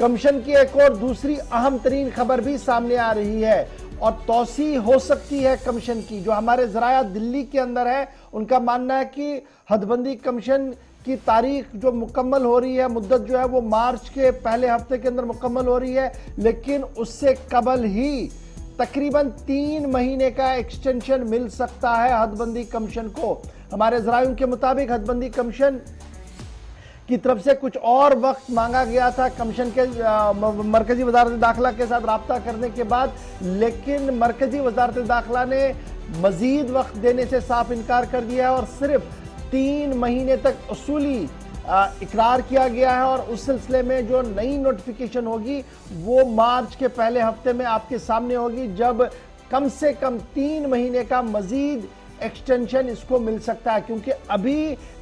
Commission की एक और दूसरी अहम तरीन खबर भी सामने आ रही है और तोसी हो सकती है कमीशन की, जो हमारे जराया दिल्ली के अंदर है, उनका मानना है कि हदबंदी कमीशन की तारीख जो मुकम्मल हो रही है, मुद्दत जो है वो मार्च के पहले हफ़्ते के अंदर मुकम्मल हो रही है, लेकिन उससे कबल ही तकरीबन तीन महीने का एक्सटेंशन मिल सकता है हदबंदी कमीशन को। हमारे जरायों के मुताबिक हदबंदी कमीशन की तरफ़ से कुछ और वक्त मांगा गया था कमीशन के मरकजी वजारत दाखिला के साथ रबता करने के बाद, लेकिन मरकजी वजारत दाखिला ने मजीद वक्त देने से साफ़ इनकार कर दिया है और सिर्फ़ तीन महीने तक असूली इकरार किया गया है और उस सिलसिले में जो नई नोटिफिकेशन होगी, वो मार्च के पहले हफ़्ते में आपके सामने होगी, जब कम से कम तीन महीने का मजीद एक्सटेंशन इसको मिल सकता है, क्योंकि अभी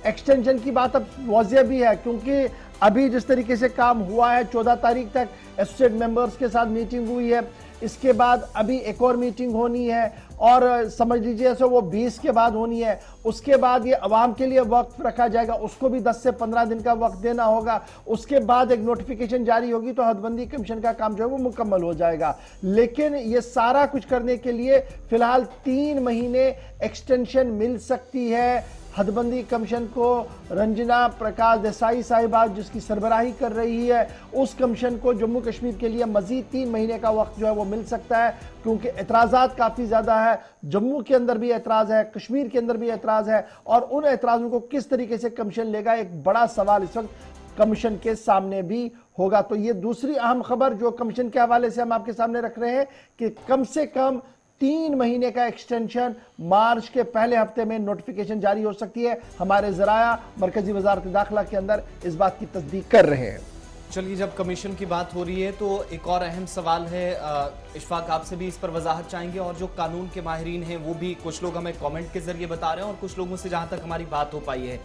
एक्सटेंशन की बात अब वाजिया भी है, क्योंकि अभी जिस तरीके से काम हुआ है, चौदह तारीख तक एसोसिएट मेंबर्स के साथ मीटिंग हुई है इसके बाद अभी एक और मीटिंग होनी है, और समझ लीजिए सो वो 20 के बाद होनी है, उसके बाद ये अवाम के लिए वक्त रखा जाएगा, उसको भी 10 से 15 दिन का वक्त देना होगा, उसके बाद एक नोटिफिकेशन जारी होगी तो हदबंदी कमीशन का काम जो है वो मुकम्मल हो जाएगा। लेकिन ये सारा कुछ करने के लिए फ़िलहाल तीन महीने एक्सटेंशन मिल सकती है हदबंदी कमीशन को रंजना प्रकाश देसाई साहिबा जिसकी सरबराही कर रही है, उस कमीशन को जम्मू कश्मीर के लिए मजीद तीन महीने का वक्त जो है वो मिल सकता है, क्योंकि एतराज़ात काफ़ी ज़्यादा है। जम्मू के अंदर भी एतराज़ है, कश्मीर के अंदर भी एतराज़ है, और उन एतराज़ों को किस तरीके से कमीशन लेगा, एक बड़ा सवाल इस वक्त कमीशन के सामने भी होगा। तो ये दूसरी अहम खबर जो कमीशन के हवाले से हम आपके सामने रख रहे हैं कि कम से कम तीन महीने का एक्सटेंशन मार्च के पहले हफ़्ते में नोटिफिकेशन जारी हो सकती है। हमारे जराया मरकजी वजारत दाखिला के अंदर इस बात की तस्दीक कर रहे हैं। चलिए, जब कमीशन की बात हो रही है तो एक और अहम सवाल है इशफाक आपसे भी इस पर वजाहत चाहेंगे? और जो कानून के माहरीन हैं, वो भी कुछ लोग हमें कमेंट के ज़रिए बता रहे हैं और कुछ लोगों से जहाँ तक हमारी बात हो पाई है।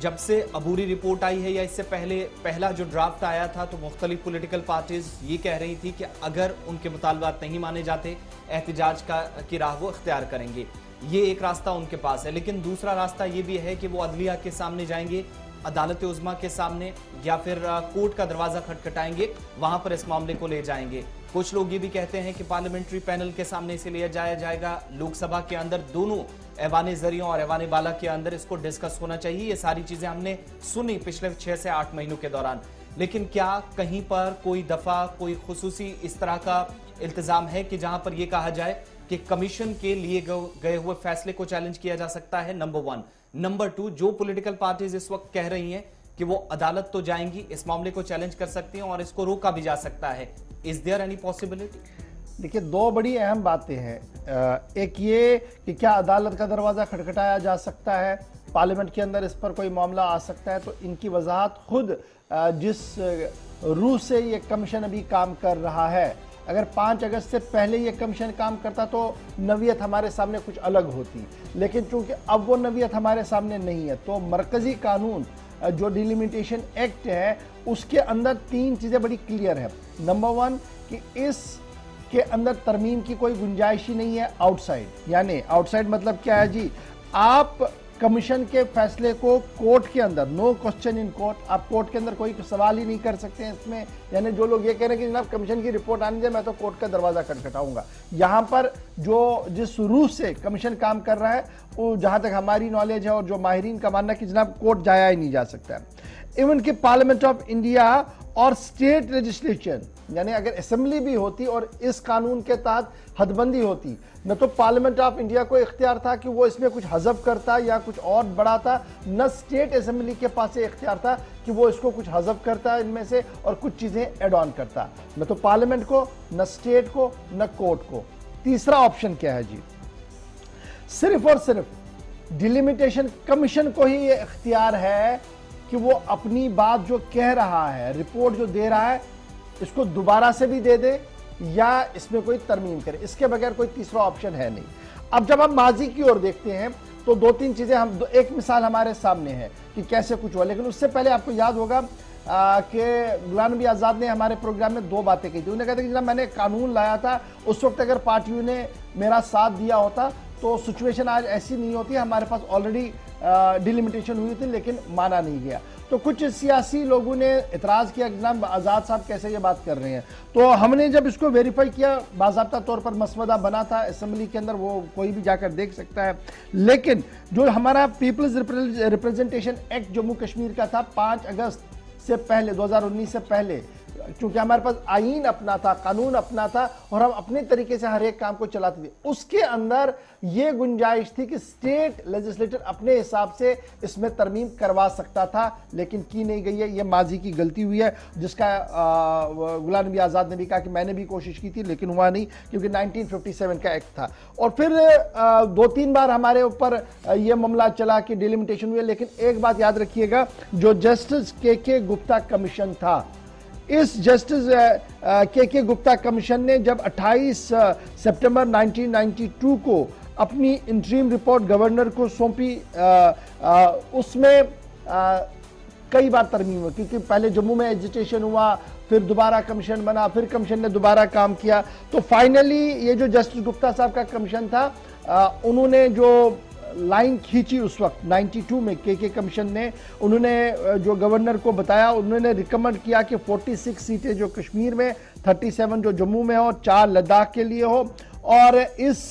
जब से अबूरी रिपोर्ट आई है या इससे पहले पहला जो ड्राफ्ट आया था तो मुख्तलिफ़ पोलिटिकल पार्टीज़ ये कह रही थी कि अगर उनके मुतालबात नहीं माने जाते, एहतजाज का, की राह वो अख्तियार करेंगे। ये एक रास्ता उनके पास है। लेकिन दूसरा रास्ता ये भी है कि वो अदलिया के सामने जाएँगे, अदालत उजमा के सामने, या फिर कोर्ट का दरवाज़ा खटखटाएँगे, वहाँ पर इस मामले को ले जाएँगे। कुछ लोग ये भी कहते हैं कि पार्लियामेंट्री पैनल के सामने इसे लिया जाया जाएगा। लोकसभा के अंदर दोनों ऐवान जरियों और ऐवान बाला के अंदर इसको डिस्कस होना चाहिए। ये सारी चीज़ें हमने सुनी पिछले छह से आठ महीनों के दौरान। लेकिन क्या कहीं पर कोई दफ़ा, कोई खसूसी इस तरह का इल्तजाम है कि जहाँ पर यह कहा जाए कि कमीशन के लिए गए हुए फैसले को चैलेंज किया जा सकता है? नंबर वन नंबर टू जो पॉलिटिकल पार्टीज़ इस वक्त कह रही हैं कि वो अदालत तो जाएँगी, इस मामले को चैलेंज कर सकती हैं और इसको रोका भी जा सकता है। इज़ देयर एनी पॉसिबिलिटी देखिए, दो बड़ी अहम बातें हैं। एक ये कि क्या अदालत का दरवाज़ा खटखटाया जा सकता है? पार्लियामेंट के अंदर इस पर कोई मामला आ सकता है? तो इनकी वजाहत खुद जिस रूह से ये कमीशन अभी काम कर रहा है, अगर पाँच अगस्त से पहले ये कमीशन काम करता तो नवीयत हमारे सामने कुछ अलग होती। लेकिन चूँकि अब वो नवीयत हमारे सामने नहीं है तो मरकजी कानून जो डिलिमिटेशन एक्ट है, उसके अंदर तीन चीज़ें बड़ी क्लियर है। नंबर वन कि इस के अंदर तरमीम की कोई गुंजाइश ही नहीं है आउटसाइड यानी आउटसाइड मतलब क्या है जी? आप कमीशन के फैसले को कोर्ट के अंदर नो क्वेश्चन इन कोर्ट आप कोर्ट के अंदर कोई सवाल ही नहीं कर सकते हैं इसमें। यानी जो लोग ये कह रहे हैं कि जनाब कमीशन की रिपोर्ट आने दे मैं तो कोर्ट का दरवाज़ा खटखटाऊँगा। यहाँ पर जो, जिस रूह से कमीशन काम कर रहा है, वो जहाँ तक हमारी नॉलेज है और जो माहरीन का मानना है कि जनाब कोर्ट जाया ही नहीं जा सकता है। इवन की पार्लियामेंट ऑफ़ इंडिया और स्टेट लेजिस्लेचर यानी अगर असेंबली भी होती और इस कानून के तहत हदबंदी होती न तो पार्लियामेंट ऑफ़ इंडिया को इख्तियार था कि वो इसमें कुछ हजफ करता या कुछ और बढ़ाता, न स्टेट असेंबली के पास इख्तियार था कि वो इसको कुछ हजफ करता इनमें से और कुछ चीज़ें एड ऑन करता। न तो पार्लियामेंट को, न स्टेट को, न कोर्ट को। तीसरा ऑप्शन क्या है जी? सिर्फ़ और सिर्फ़ डिलिमिटेशन कमीशन को ही ये इख्तियार है कि वो अपनी बात जो कह रहा है रिपोर्ट जो दे रहा है, इसको दोबारा से भी दे दे। या इसमें कोई तरमीम करे। इसके बगैर कोई तीसरा ऑप्शन है नहीं। अब जब हम माजी की ओर देखते हैं तो दो तीन चीज़ें हम, एक मिसाल हमारे सामने है कि कैसे कुछ हुआ। लेकिन उससे पहले आपको याद होगा कि गुलाम नबी आज़ाद ने हमारे प्रोग्राम में दो बातें कही थी। उन्होंने कहते कि जब मैंने कानून लाया था, उस वक्त अगर पार्टियों ने मेरा साथ दिया होता तो सिचुएशन आज ऐसी नहीं होती। हमारे पास ऑलरेडी डिलिमिटेशन हुई थी, लेकिन माना नहीं गया। तो कुछ सियासी लोगों ने इतराज किया, कि जनाब आज़ाद साहब कैसे ये बात कर रहे हैं? तो हमने जब इसको वेरीफाई किया बाबा तौर पर मसवदा बना था असम्बली के अंदर वो कोई भी जाकर देख सकता है। लेकिन जो हमारा people's representation act Jammu Kashmir का था, पाँच अगस्त से पहले 2019 से पहले क्योंकि हमारे पास आईन अपना था, कानून अपना था, और हम अपने तरीके से हर एक काम को चलाते थे। उसके अंदर यह गुंजाइश थी कि स्टेट लेजिस्लेटर अपने हिसाब से इसमें तरमीम करवा सकता था, लेकिन की नहीं गई है। यह माजी की गलती हुई है, जिसका गुलाम नबी आज़ाद ने भी कहा कि मैंने भी कोशिश की थी, लेकिन हुआ नहीं, क्योंकि 1957 का एक्ट था। और फिर दो तीन बार हमारे ऊपर यह मामला चला कि डिलिमिटेशन हुई लेकिन एक बात याद रखिएगा, जो जस्टिस के के गुप्ता कमीशन था इस जस्टिस के के गुप्ता कमीशन ने जब 28 सितंबर 1992 को अपनी इंट्रीम रिपोर्ट गवर्नर को सौंपी उसमें कई बार तरमीम हुई क्योंकि पहले जम्मू में एजिटेशन हुआ, फिर दोबारा कमीशन बना, फिर कमीशन ने दोबारा काम किया। तो फाइनली ये जो जस्टिस गुप्ता साहब का कमीशन था उन्होंने जो लाइन खींची उस वक्त। 92 में के के कमीशन ने, उन्होंने जो गवर्नर को बताया, उन्होंने रिकमेंड किया कि 46 सीटें जो कश्मीर में 37 जो जम्मू में हो, चार लद्दाख के लिए हो। और इस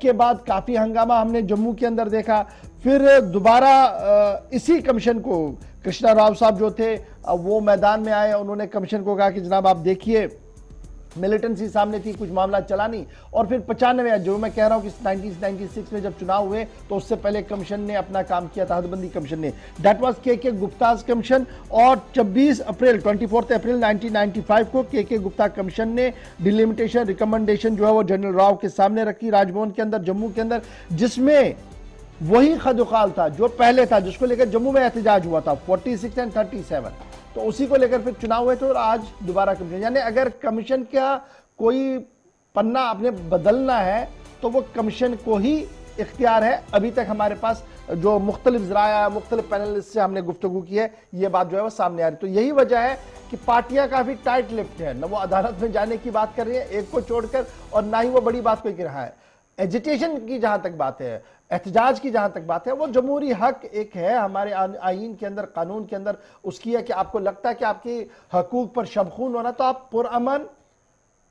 के बाद काफ़ी हंगामा हमने जम्मू के अंदर देखा। फिर दोबारा इसी कमीशन को कृष्णा राव साहब जो थे वो मैदान में आए। उन्होंने कमीशन को कहा कि जनाब आप देखिए मिलिटेंसी सामने थी, कुछ मामला चला नहीं। और फिर पचानवे, जो मैं कह रहा हूँ कि 1996 में जब चुनाव हुए तो उससे पहले कमीशन ने अपना काम किया था हदबंदी कमीशन ने। That was K K Gupta's commission और 26 अप्रैल 24 अप्रैल 1995 को के के गुप्ता कमीशन ने डिलिमिटेशन रिकमेंडेशन जो है वो जनरल राव के सामने रखी, राजभवन के अंदर, जम्मू के अंदर, जिसमें वही खदुखाल था, जो पहले था, जिसको लेकर जम्मू में एहतजाज हुआ था 46 एंड 37 तो उसी को लेकर फिर चुनाव हुए थे और आज दोबारा कमीशन यानी अगर कमीशन का कोई पन्ना आपने बदलना है तो वो कमीशन को ही इख्तियार है। अभी तक हमारे पास जो मुख्तलिफ़ जराया, मुख्तलिफ़ पैनल से हमने गुफ्तु की है, ये बात जो है वो सामने आ रही तो यही वजह है कि पार्टियाँ काफ़ी टाइट लिफ्ट है। न वो अदालत में जाने की बात कर रही है, एक को छोड़कर, और ना ही वो बड़ी बात कोई कह रहा है। एजुटेशन की जहाँ तक बात है एहतजाज की जहाँ तक बात है, वो जमहूरी हक एक है, हमारे आइन के अंदर, कानून के अंदर, उसकी है कि आपको लगता है कि आपके हकूक पर शबखून होना तो आप पुरअमन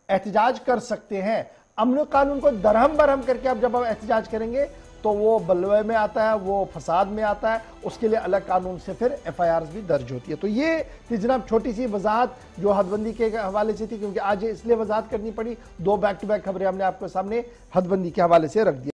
एहतजाज कर सकते हैं। अमन कानून को दरहम बरहम करके आप जब आप एहतजाज करेंगे तो वो बलवे में आता है, वो फसाद में आता है, उसके लिए अलग कानून से फिर एफ़ आई आर भी दर्ज होती है। तो ये थी जनाब छोटी सी वजाहत जो हदबंदी के हवाले से थी, क्योंकि आज इसलिए वजाहत करनी पड़ी, दो बैक टू बैक खबरें हमने आपके सामने हदबंदी के हवाले से रख दी।